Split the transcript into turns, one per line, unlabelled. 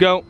Go.